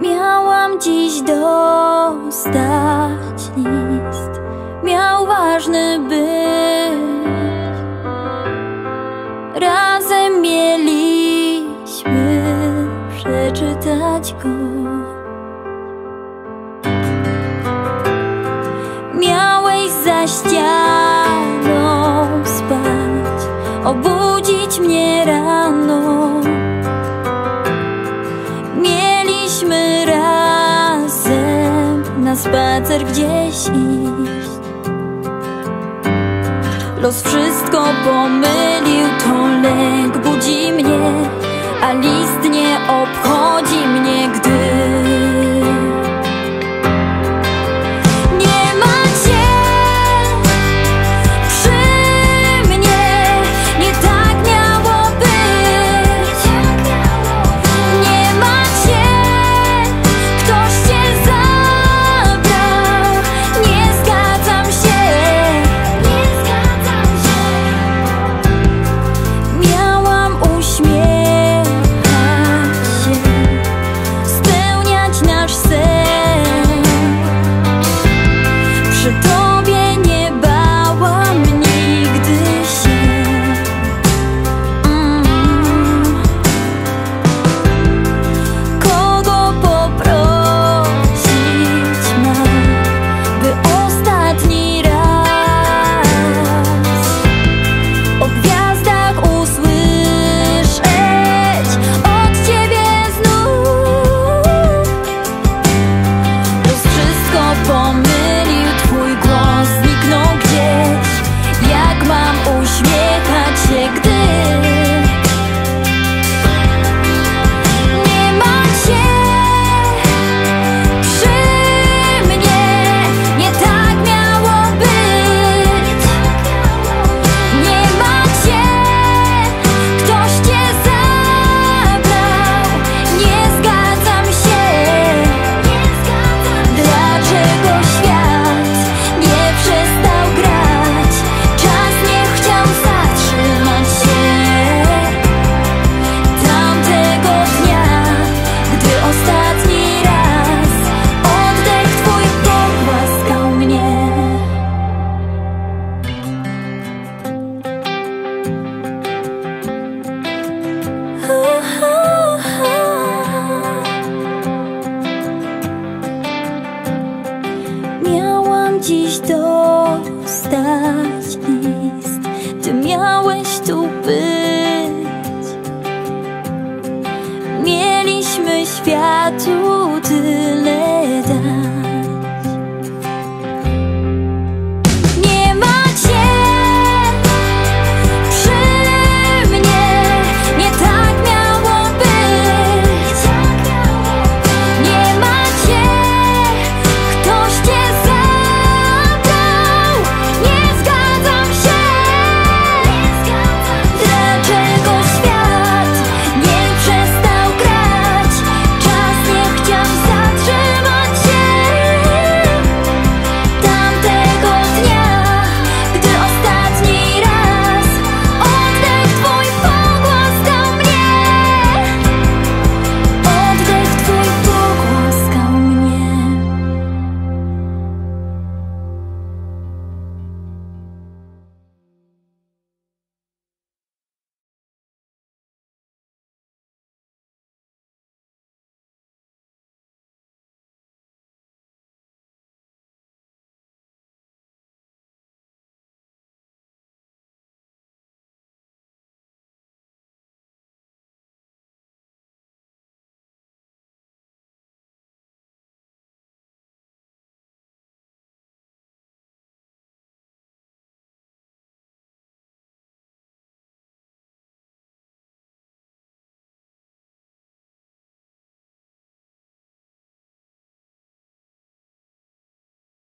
Miałam dziś dostać list, miał ważny być. Razem mieliśmy przeczytać go. obudzić mnie rano. Mieliśmy razem na spacer gdzieś iść. Los wszystko pomylił, to lęk budzi mnie, a list nie obchodzi. dziś dostać list. Ty miałeś tu być.